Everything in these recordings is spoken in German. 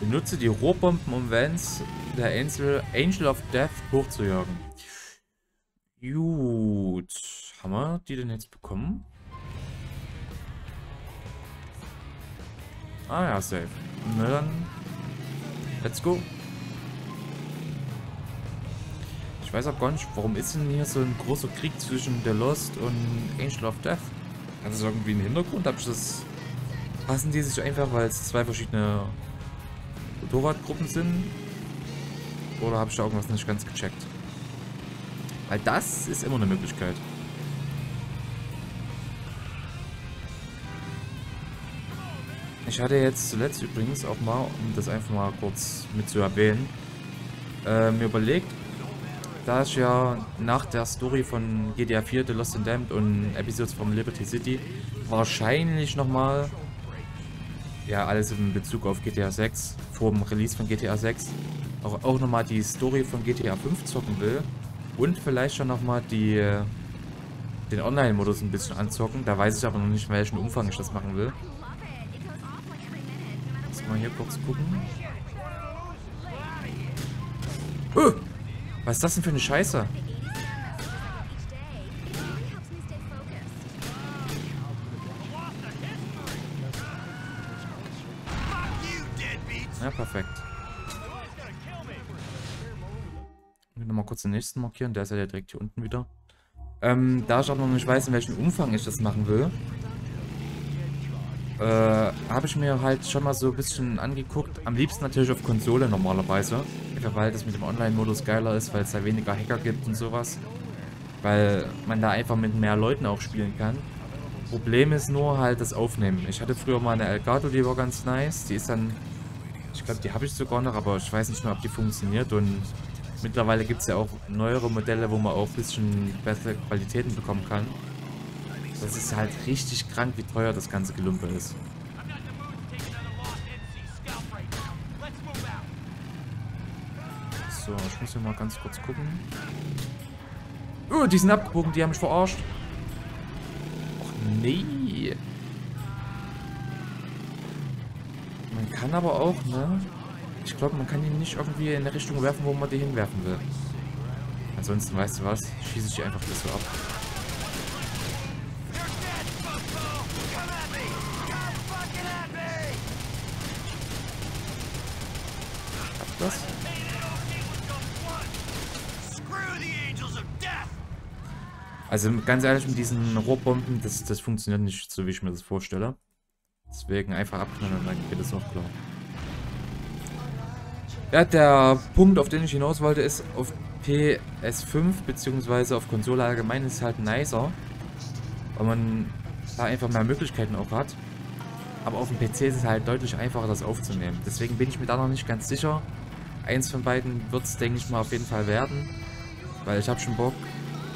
Benutze die Rohrbomben, um Vans der Angel, Angel of Death hochzujagen. Gut. Haben wir die denn jetzt bekommen? Ah ja, safe. Na dann. Let's go. Ich weiß auch gar nicht, warum ist denn hier so ein großer Krieg zwischen The Lost und Angel of Death? Hat das irgendwie einen Hintergrund? Hab ich das... Passen die sich einfach, weil es zwei verschiedene Motorradgruppen sind? Oder habe ich da irgendwas nicht ganz gecheckt? Weil das ist immer eine Möglichkeit. Ich hatte jetzt zuletzt übrigens auch mal, um das einfach mal kurz mit zu erwähnen, äh, mir überlegt, da ich ja nach der Story von GTA 4, The Lost and Damned und Episodes von Liberty City wahrscheinlich nochmal, ja alles in Bezug auf GTA 6, vor dem Release von GTA 6, auch, auch nochmal die Story von GTA 5 zocken will und vielleicht schon nochmal die den Online-Modus ein bisschen anzocken. Da weiß ich aber noch nicht, in welchem Umfang ich das machen will. Lass mal hier kurz gucken. Uh! Was ist das denn für eine Scheiße? Perfekt. Ich nochmal kurz den nächsten markieren. Der ist ja direkt hier unten wieder. Ähm, da ich auch noch nicht weiß, in welchem Umfang ich das machen will, äh, habe ich mir halt schon mal so ein bisschen angeguckt. Am liebsten natürlich auf Konsole normalerweise. Einfach weil das mit dem Online-Modus geiler ist, weil es da weniger Hacker gibt und sowas. Weil man da einfach mit mehr Leuten auch spielen kann. Problem ist nur halt das Aufnehmen. Ich hatte früher mal eine Elgato, die war ganz nice. Die ist dann, ich glaube, die habe ich sogar noch, aber ich weiß nicht mehr, ob die funktioniert. Und mittlerweile gibt es ja auch neuere Modelle, wo man auch ein bisschen bessere Qualitäten bekommen kann. Das ist halt richtig krank, wie teuer das ganze Gelumpe ist. So, ich muss hier mal ganz kurz gucken. Oh, die sind abgebogen, die haben mich verarscht. Och nee. Man kann aber auch, ne? Ich glaube, man kann ihn nicht irgendwie in eine Richtung werfen, wo man die hinwerfen will. Ansonsten, weißt du was? Schieße ich einfach das so ab. das? Also ganz ehrlich, mit diesen Rohrbomben, das, das funktioniert nicht so, wie ich mir das vorstelle. Deswegen einfach abknallen und dann geht es auch klar. Ja, der Punkt, auf den ich hinaus wollte, ist auf PS5 beziehungsweise auf Konsole allgemein ist halt nicer, weil man da einfach mehr Möglichkeiten auch hat. Aber auf dem PC ist es halt deutlich einfacher, das aufzunehmen. Deswegen bin ich mir da noch nicht ganz sicher, eins von beiden wird es, denke ich mal, auf jeden Fall werden. Weil ich habe schon Bock,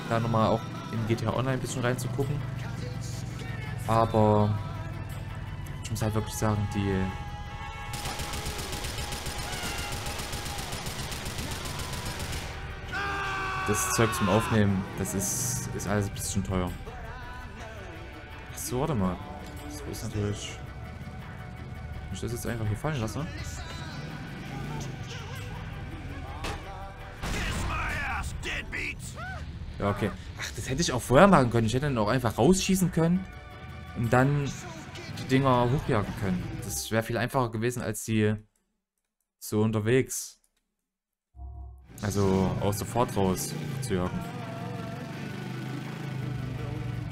da nochmal auch in GTA Online ein bisschen reinzugucken. Aber muss halt wirklich sagen, die das Zeug zum Aufnehmen, das ist, ist alles ein bisschen teuer. So, warte mal. So ist natürlich... Ich das jetzt einfach hier fallen lassen. Ja, okay. Ach, das hätte ich auch vorher machen können. Ich hätte dann auch einfach rausschießen können und dann die Dinger hochjagen können. Das wäre viel einfacher gewesen, als die so unterwegs. Also auch sofort raus zu jagen.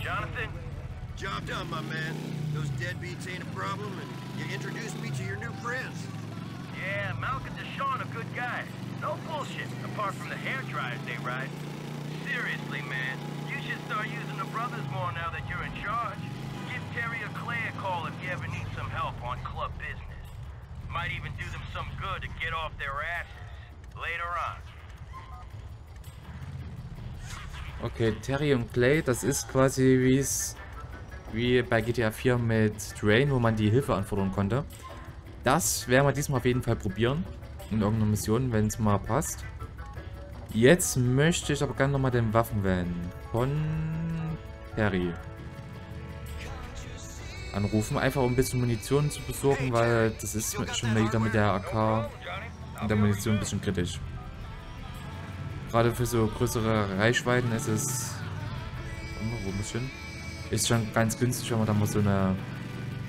Jonathan, job done, my man. Those deadbeats ain't a problem, and you introduced me to your new friends. Yeah, Malcolm Deshawn, a good guy. No bullshit, apart from the hair dryers they ride. Seriously, man, you should start using the brothers more now that you're in charge. Give Terry or Clay a call if you ever need some help on club business. Might even do them some good to get off their asses. Later on. Okay, Terry und Clay, das ist quasi wie es wie bei GTA 4 mit Drain, wo man die Hilfe anfordern konnte. Das werden wir diesmal auf jeden Fall probieren. In irgendeiner Mission, wenn es mal passt. Jetzt möchte ich aber gerne nochmal den Waffen wählen. Von Perry. Anrufen, einfach um ein bisschen Munition zu besorgen, weil das ist schon wieder mit der AK und der Munition ein bisschen kritisch. Gerade für so größere Reichweiten ist es... Wo muss ich hin? Ist schon ganz günstig, wenn man da mal so, eine,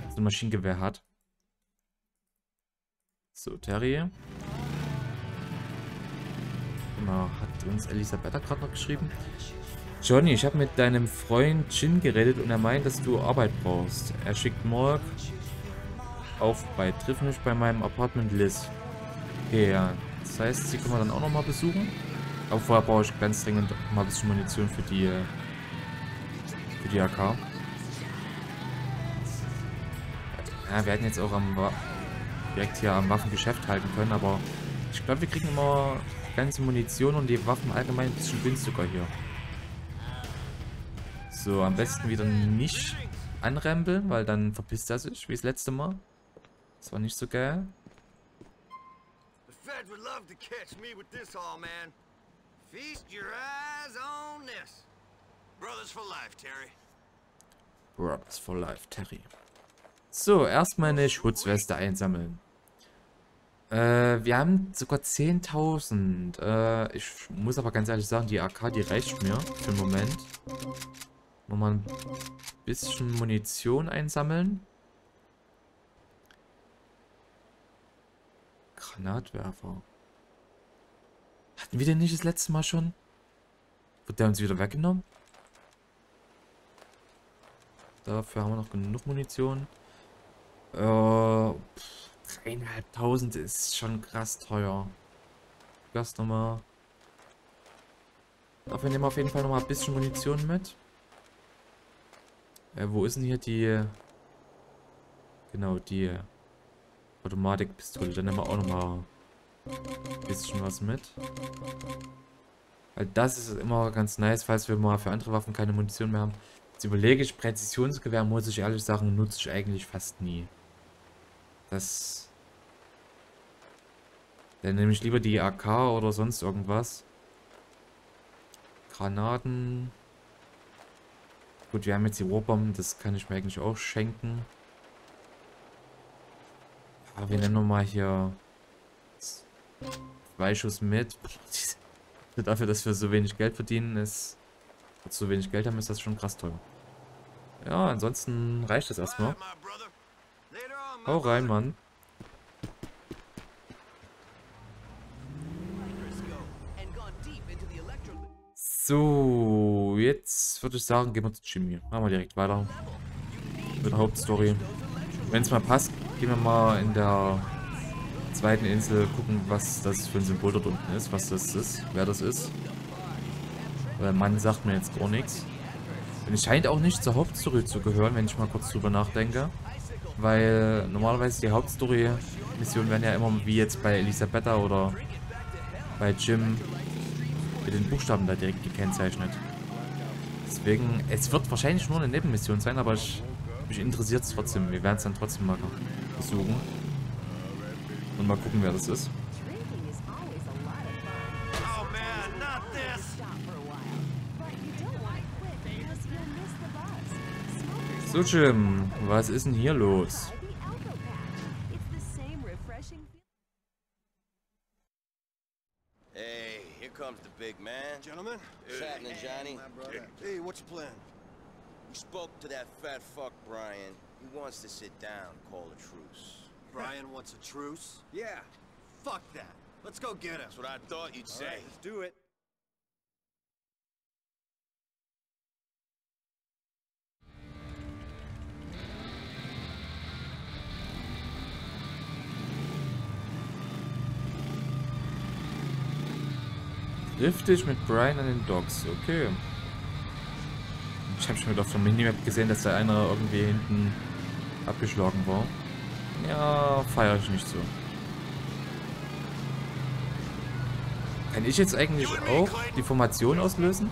so ein Maschinengewehr hat. So, Terry. Genau, hat uns Elisabeth gerade noch geschrieben. Johnny, ich habe mit deinem Freund Jin geredet und er meint, dass du Arbeit brauchst. Er schickt morgen auf bei. Triff mich bei meinem Apartment Liz. Okay, ja. Das heißt, sie können wir dann auch nochmal besuchen. Aber vorher brauche ich ganz dringend mal ein bisschen Munition für die, für die AK. Ja, wir hätten jetzt auch am, direkt hier am Waffengeschäft halten können, aber ich glaube, wir kriegen immer ganze Munition und die Waffen allgemein ein bisschen günstiger hier. So, am besten wieder nicht anrempeln, weil dann verpisst er sich, wie das letzte Mal. Das war nicht so geil. Brothers for life, Terry. Brothers for life, Terry. So, erstmal eine Schutzweste einsammeln. Äh, wir haben sogar 10.000. Äh, ich muss aber ganz ehrlich sagen, die AK, die reicht mir für den Moment. Nochmal ein bisschen Munition einsammeln. Granatwerfer. Hatten wir den nicht das letzte Mal schon? Wird der uns wieder weggenommen? Dafür haben wir noch genug Munition. Äh, dreieinhalbtausend ist schon krass teuer. Das nochmal. Dafür nehmen wir auf jeden Fall nochmal ein bisschen Munition mit. Äh, wo ist denn hier die... Genau, die Automatikpistole. Dann nehmen wir auch nochmal ein bisschen was mit. Weil das ist immer ganz nice, falls wir mal für andere Waffen keine Munition mehr haben. Jetzt überlege ich, Präzisionsgewehr, muss ich ehrlich sagen, nutze ich eigentlich fast nie. Das... Dann nehme ich lieber die AK oder sonst irgendwas. Granaten... Gut, wir haben jetzt die Rohrbomben, das kann ich mir eigentlich auch schenken. Aber wir nehmen nochmal hier zwei Schuss mit. Dafür, dass wir so wenig Geld verdienen, ist so wenig Geld haben, ist das schon krass teuer. Ja, ansonsten reicht das erstmal. Hau rein, Mann. So, jetzt würde ich sagen, gehen wir zu Jimmy. Machen wir direkt weiter. Mit der Hauptstory. Wenn es mal passt, gehen wir mal in der zweiten Insel gucken, was das für ein Symbol dort unten ist, was das ist, wer das ist. Weil Mann sagt mir jetzt gar nichts. Und es scheint auch nicht zur Hauptstory zu gehören, wenn ich mal kurz drüber nachdenke. Weil normalerweise die Hauptstory-Missionen werden ja immer wie jetzt bei Elisabetta oder bei Jim mit den Buchstaben da direkt gekennzeichnet. Deswegen, es wird wahrscheinlich nur eine Nebenmission sein, aber ich, mich interessiert es trotzdem. Wir werden es dann trotzdem mal besuchen. Und mal gucken, wer das ist. So Jim, was ist denn hier los? Big man. Gentlemen? What's happening, Johnny? Hey, what's your plan? We spoke to that fat fuck Brian. He wants to sit down, call a truce. Brian wants a truce? Yeah. Fuck that. Let's go get him. That's what I thought you'd say. Right, let's do it. Dich mit Brian an den Docks. Okay. Ich habe schon wieder auf der Minimap gesehen, dass da einer irgendwie hinten abgeschlagen war. Ja, feiere ich nicht so. Kann ich jetzt eigentlich auch die Formation auslösen?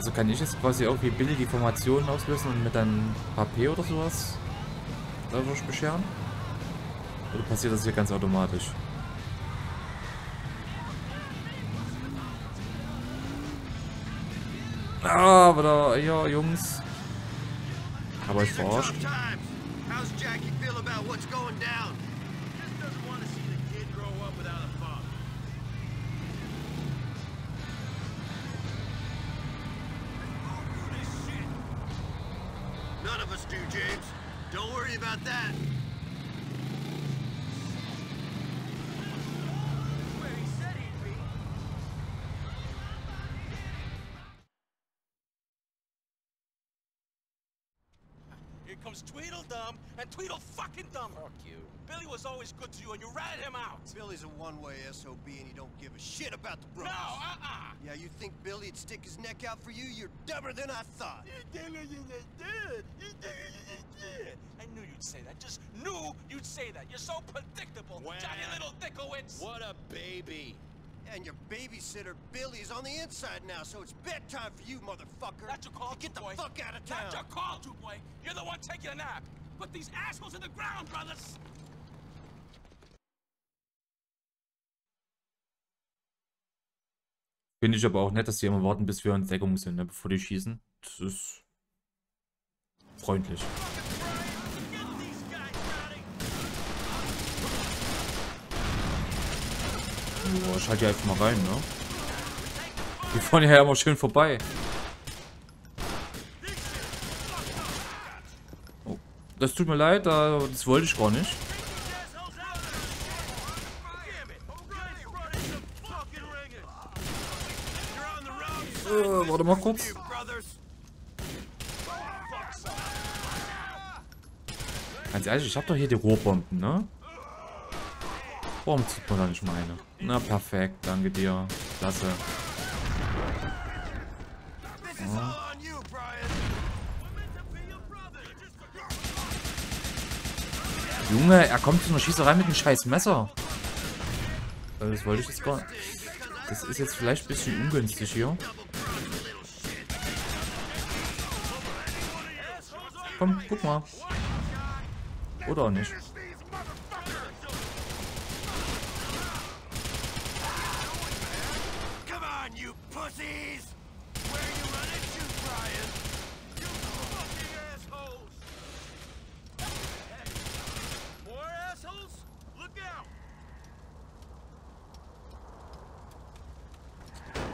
Also kann ich jetzt quasi auch wie Billy die Formation auslösen und mit dann HP oder sowas dadurch bescheren? Oder passiert das hier ganz automatisch? Ah, aber da, ja, Jungs. Aber ich verarscht. How's Jackie feel about what's going down? None of us do, James. Don't worry about that. Tweedledum and Tweedle fucking dumber. Fuck you. Billy was always good to you and you ratted him out. Billy's a one-way SOB and he don't give a shit about the brothers. No, uh-uh. Yeah, you think Billy'd stick his neck out for you? You're dumber than I thought. I knew you'd say that. Just knew you'd say that. You're so predictable, wow. Johnny Little Dickowitz. What a baby. And your babysitter Billy's on the inside now, so it's bedtime for you, motherfucker. That's your call, Get the boy. fuck out of town. That's your call, two boy. You're the one taking a nap. Put these assholes in the ground, brothers. Finde ich aber auch nett, dass die immer warten, bis wir in Deckung sind, ne, bevor die schießen. Das ist freundlich. Boah, ich halte einfach mal rein, ne? Die fahren ja immer schön vorbei. Oh, das tut mir leid, das wollte ich gar nicht. Äh, warte mal kurz. Ganz ehrlich, ich hab doch hier die Rohrbomben, ne? Warum zieht man da nicht meine? Na, perfekt. Danke dir. Klasse. Ja. Junge, er kommt zu einer Schießerei mit einem scheiß Messer. Äh, das wollte ich jetzt gar nicht. Das ist jetzt vielleicht ein bisschen ungünstig hier. Komm, guck mal. Oder auch nicht.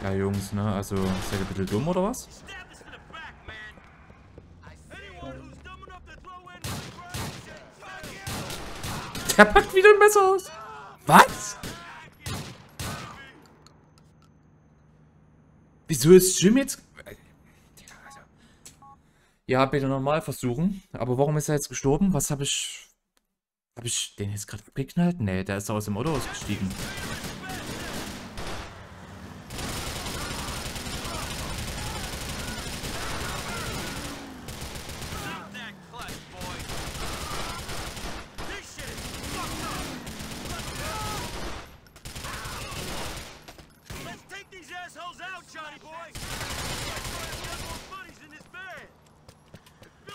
Ja, Jungs, ne? Also, ist der ein bisschen dumm oder was? Der packt wieder ein Messer aus. Was? Wieso ist Jim jetzt... Ja, bitte normal versuchen. Aber warum ist er jetzt gestorben? Was habe ich... Habe ich den jetzt gerade geknallt? Nee, der ist aus dem Auto ausgestiegen.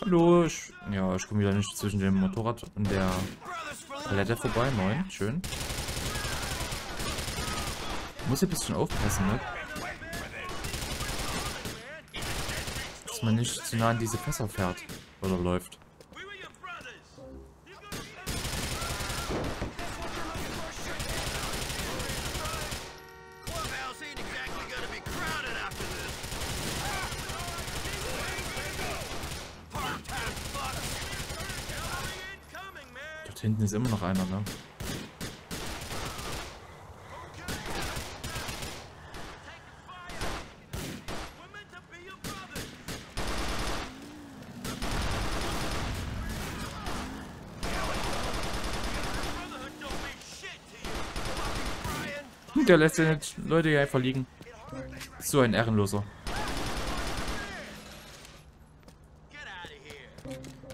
Hallo, ich, ja, ich komme wieder nicht zwischen dem Motorrad und der Palette vorbei. Moin, schön. Muss hier ein bisschen aufpassen, ne? Dass man nicht zu nah an diese Fässer fährt oder läuft. Hinten ist immer noch einer, ne? Der lässt nicht Leute hier einfach liegen. So ein Ehrenloser.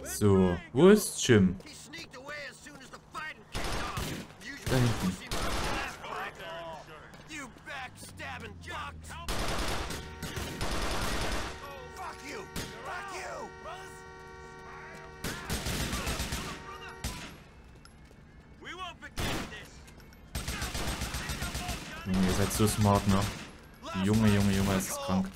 So, wo ist Jim? Da hinten. Junge, ihr seid so smart, ne? Junge, Junge, Junge, ist krank.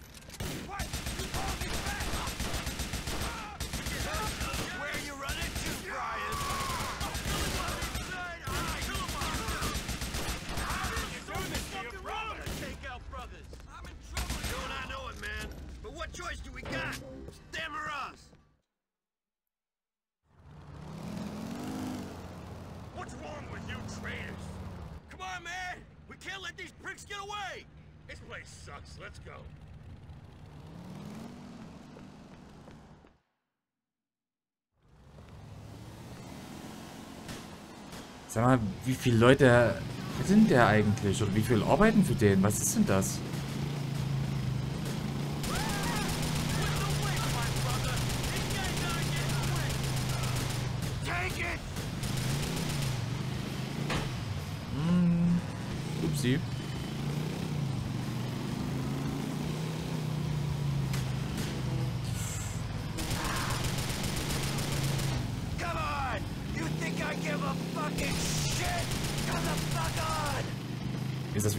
Sag mal, wie viele Leute sind der eigentlich? Oder wie viele arbeiten für den? Was ist denn das? Hm, upsie.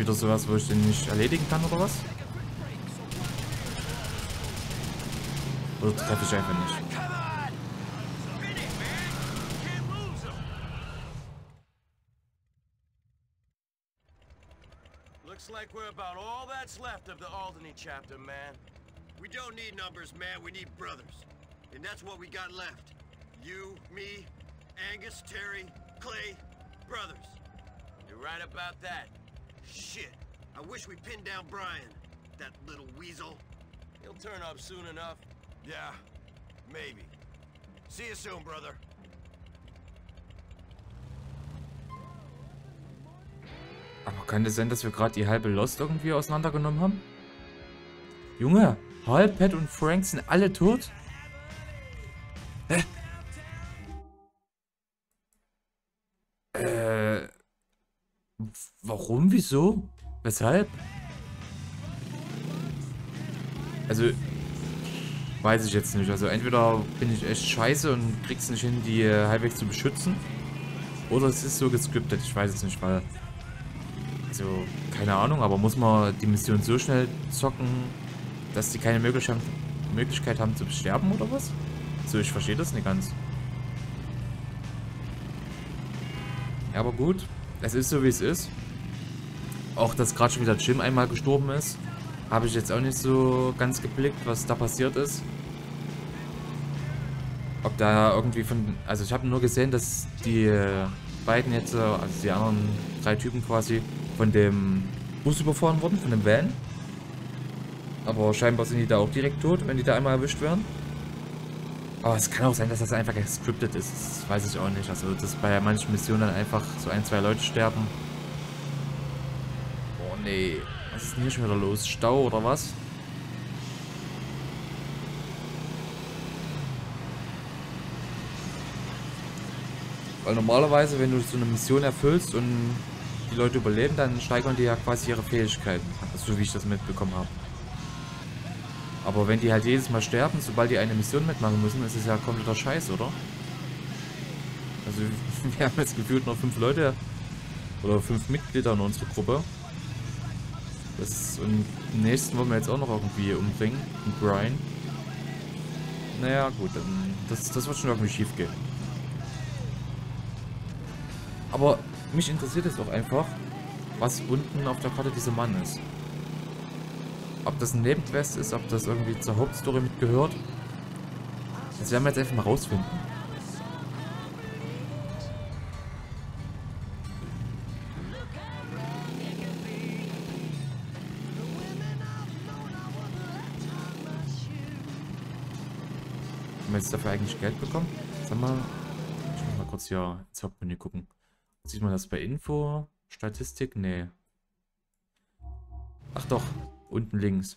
Wieder sowas, wo ich den nicht erledigen kann oder was? Oder treffe ich einfach nicht? Looks like we're about all that's left of the Alderney chapter, man. We don't need numbers, man. We need brothers. And that's what we got left. You, me, Angus, Terry, Clay, brothers. You're right about that. Shit. I wish we pinned down Brian. That little weasel. He'll turn up soon enough. Yeah, maybe. See you soon, brother. Aber kann das sein, dass wir gerade die halbe Lost irgendwie auseinandergenommen haben? Junge, Hal, Pat und Frank sind alle tot? Warum? Wieso? Weshalb? Also, weiß ich jetzt nicht. Also entweder bin ich echt scheiße und krieg's nicht hin, die äh, halbwegs zu beschützen. Oder es ist so gescriptet, ich weiß es nicht, weil... Also, keine Ahnung, aber muss man die Mission so schnell zocken, dass die keine Möglichkeit, Möglichkeit haben zu sterben oder was? So, ich verstehe das nicht ganz. Ja, aber gut, es ist so wie es ist. Auch, dass gerade schon wieder Jim einmal gestorben ist, habe ich jetzt auch nicht so ganz geblickt, was da passiert ist. Ob da irgendwie von... Also ich habe nur gesehen, dass die beiden jetzt, also die anderen drei Typen quasi, von dem Bus überfahren wurden, von dem Van. Aber scheinbar sind die da auch direkt tot, wenn die da einmal erwischt werden. Aber es kann auch sein, dass das einfach gescriptet ist. Das weiß ich auch nicht. Also, dass bei manchen Missionen dann einfach so ein, zwei Leute sterben. Oh, nee. Was ist denn hier schon wieder los? Stau oder was? Weil normalerweise, wenn du so eine Mission erfüllst und die Leute überleben, dann steigern die ja quasi ihre Fähigkeiten. So wie ich das mitbekommen habe. Aber wenn die halt jedes Mal sterben, sobald die eine Mission mitmachen müssen, ist es ja kompletter Scheiß, oder? Also wir haben jetzt gefühlt noch fünf Leute oder fünf Mitglieder in unserer Gruppe. Das, und den nächsten wollen wir jetzt auch noch irgendwie umbringen. Und Brian. Naja, gut, das, das wird schon irgendwie schief gehen. Aber mich interessiert es doch einfach, was unten auf der Karte dieser Mann ist. Ob das ein Nebenquest ist, ob das irgendwie zur Hauptstory mitgehört. Das werden wir jetzt einfach mal rausfinden. Haben wir jetzt dafür eigentlich Geld bekommen? Sag mal, ich muss mal kurz hier ins Hauptmenü gucken. Sieht man das bei Info? Statistik? Nee. Ach doch, unten links.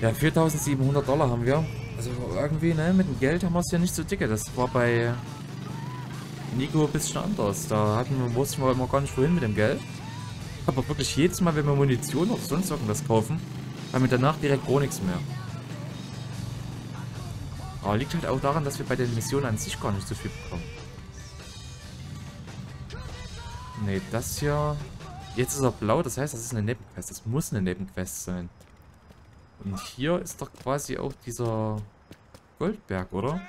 Ja, 4700 Dollar haben wir. Also irgendwie, ne, mit dem Geld haben wir es ja nicht so dicke. Das war bei Nico ein bisschen anders. Da hatten wir, wussten wir immer gar nicht wohin mit dem Geld. Aber wirklich jedes Mal, wenn wir Munition oder sonst irgendwas kaufen, haben wir danach direkt gar nichts mehr. Aber liegt halt auch daran, dass wir bei den Missionen an sich gar nicht so viel bekommen. Ne, das hier... Jetzt ist er blau, das heißt, das ist eine Nebenquest. Das muss eine Nebenquest sein. Und hier ist doch quasi auch dieser Goldberg, oder?